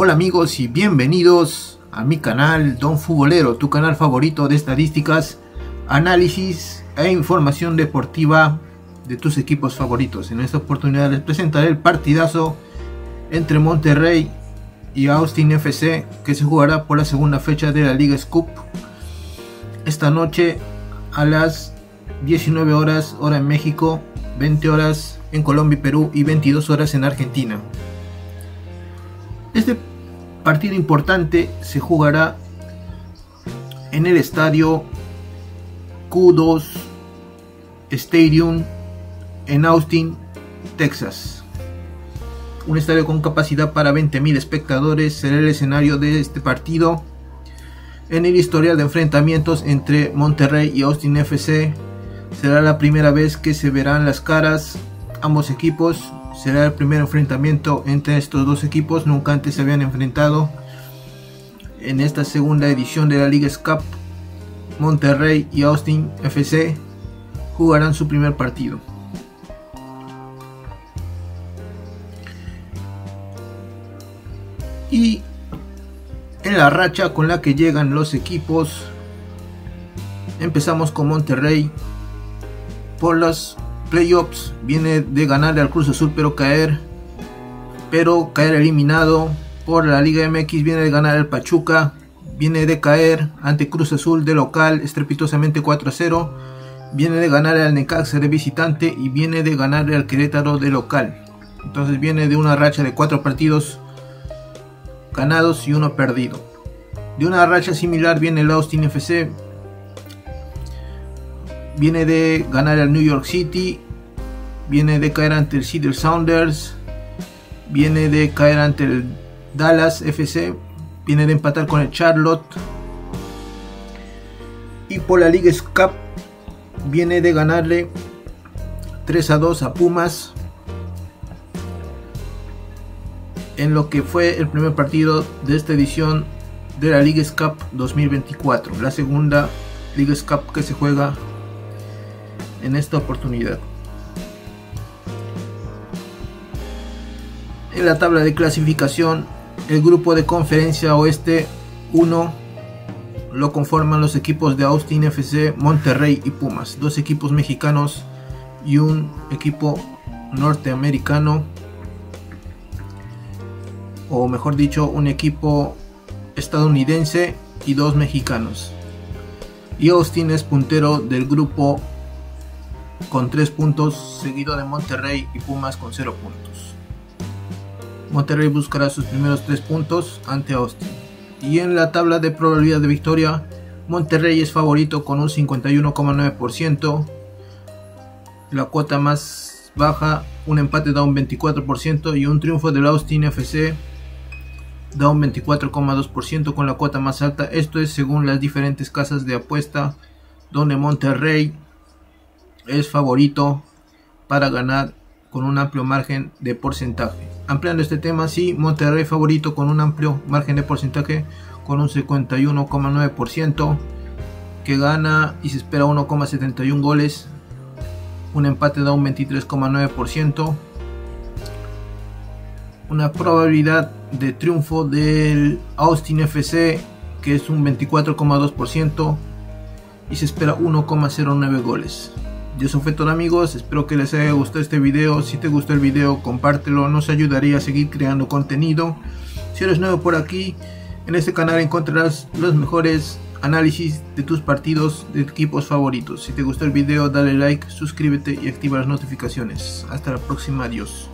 Hola amigos y bienvenidos a mi canal Don Futbolero, tu canal favorito de estadísticas, análisis e información deportiva de tus equipos favoritos. En esta oportunidad les presentaré el partidazo entre Monterrey y Austin FC que se jugará por la segunda fecha de la Liga Scoop esta noche a las 19 horas hora en México, 20 horas en Colombia y Perú y 22 horas en Argentina. Este partido importante se jugará en el estadio Q2 Stadium en Austin, Texas. Un estadio con capacidad para 20.000 espectadores será el escenario de este partido. En el historial de enfrentamientos entre Monterrey y Austin FC será la primera vez que se verán las caras ambos equipos será el primer enfrentamiento entre estos dos equipos. Nunca antes se habían enfrentado en esta segunda edición de la Liga Cup. Monterrey y Austin FC jugarán su primer partido. Y en la racha con la que llegan los equipos, empezamos con Monterrey por las playoffs viene de ganarle al Cruz Azul pero caer pero caer eliminado por la Liga MX viene de ganar al Pachuca viene de caer ante Cruz Azul de local estrepitosamente 4 a 0 viene de ganar al Necaxa de visitante y viene de ganarle al Querétaro de local. Entonces viene de una racha de 4 partidos ganados y uno perdido. De una racha similar viene el Austin FC viene de ganar al New York City, viene de caer ante el Seattle Sounders, viene de caer ante el Dallas FC, viene de empatar con el Charlotte. Y por la Liga Cup viene de ganarle 3 a 2 a Pumas en lo que fue el primer partido de esta edición de la Liga Cup 2024, la segunda Liga Cup que se juega en esta oportunidad. En la tabla de clasificación, el grupo de conferencia oeste 1 lo conforman los equipos de Austin FC, Monterrey y Pumas, dos equipos mexicanos y un equipo norteamericano, o mejor dicho, un equipo estadounidense y dos mexicanos. Y Austin es puntero del grupo con 3 puntos, seguido de Monterrey y Pumas con 0 puntos. Monterrey buscará sus primeros 3 puntos ante Austin. Y en la tabla de probabilidad de victoria, Monterrey es favorito con un 51,9%. La cuota más baja, un empate da un 24% y un triunfo del Austin FC da un 24,2% con la cuota más alta. Esto es según las diferentes casas de apuesta donde Monterrey es favorito para ganar con un amplio margen de porcentaje. Ampliando este tema, sí, Monterrey favorito con un amplio margen de porcentaje con un 51,9% que gana y se espera 1,71 goles. Un empate da un 23,9%. Una probabilidad de triunfo del Austin FC que es un 24,2% y se espera 1,09 goles. Yo eso fue todo amigos, espero que les haya gustado este video, si te gustó el video compártelo, nos ayudaría a seguir creando contenido. Si eres nuevo por aquí, en este canal encontrarás los mejores análisis de tus partidos de equipos favoritos. Si te gustó el video dale like, suscríbete y activa las notificaciones. Hasta la próxima, adiós.